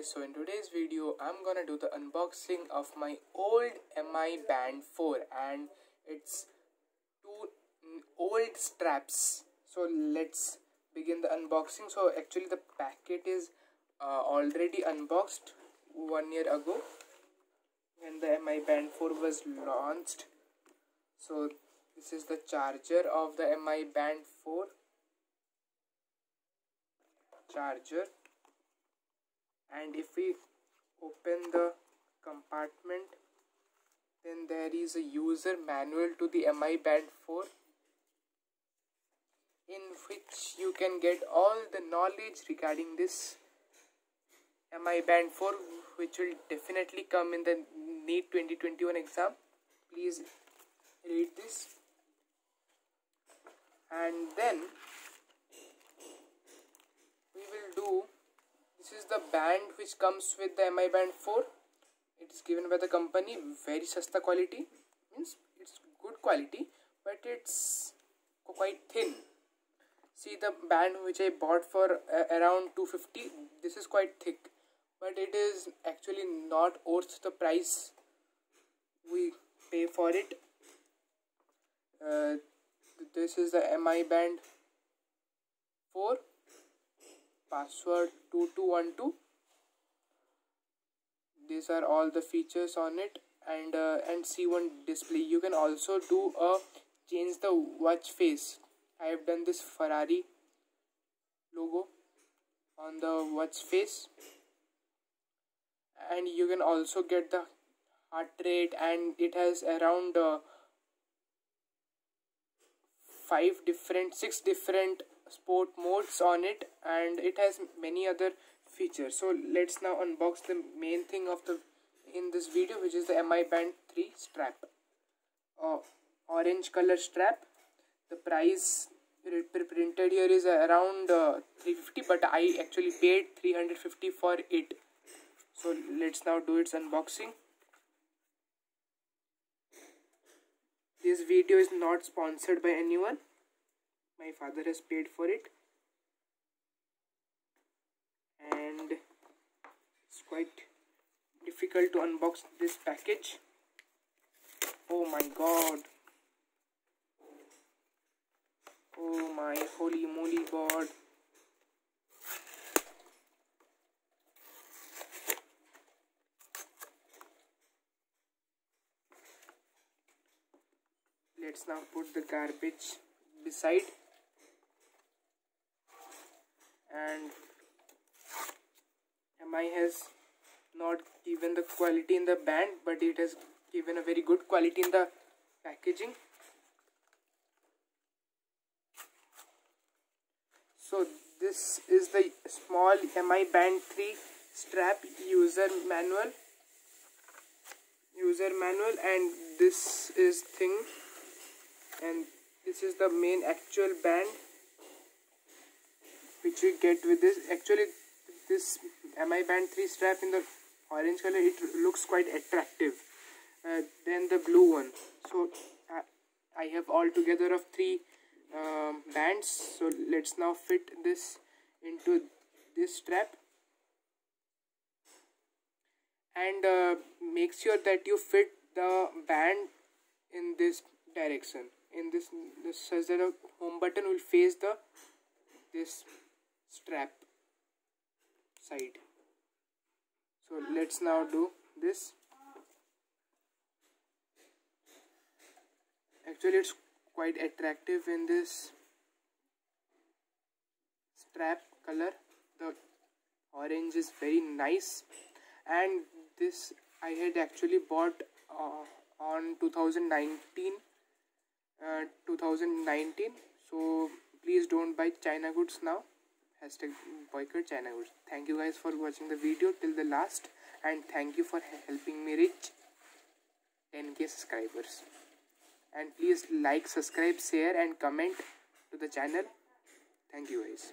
guys so in today's video I'm gonna do the unboxing of my old MI Band 4 and it's two old straps. So let's begin the unboxing. So actually the packet is uh, already unboxed one year ago when the MI Band 4 was launched. So this is the charger of the MI Band 4 charger and if we open the compartment then there is a user manual to the MI Band 4 in which you can get all the knowledge regarding this MI Band 4 which will definitely come in the NEET 2021 exam. Please read this. And then we will do this is the band which comes with the MI Band 4 it is given by the company very sasta quality. Means it's good quality but it's quite thin. See the band which I bought for uh, around 250 this is quite thick. But it is actually not worth the price. We pay for it. Uh, this is the MI band 4 password 2212 these are all the features on it and uh, and C1 display. You can also do a change the watch face. I have done this Ferrari logo on the watch face. And you can also get the heart rate and it has around uh, five different six different sport modes on it. And it has many other features so let's now unbox the main thing of the in this video which is the mi band 3 strap. Uh, orange color strap. The price printed here is around uh, 350 but i actually paid 350 for it. So let's now do its unboxing. This video is not sponsored by anyone. My father has paid for it and it's quite difficult to unbox this package. Oh my god. Oh my holy moly god. Let's now put the garbage beside. And MI has not given the quality in the band but it has given a very good quality in the packaging. So this is the small MI band 3 strap user manual. User manual and this is thing and this is the main actual band which we get with this. Actually this mi band 3 strap in the orange color it looks quite attractive. Uh, than the blue one. So uh, i have all together of three um, bands. So let's now fit this into this strap. And uh, make sure that you fit the band in this direction. In this, this such that a home button will face the this strap side. So let's now do this. Actually it's quite attractive in this strap color. The orange is very nice. And this I had actually bought uh, on 2019 uh, 2019 so please don't buy china goods now hashtag boycott china. Thank you guys for watching the video till the last and thank you for helping me reach 10k subscribers. And please like subscribe share and comment to the channel. Thank you guys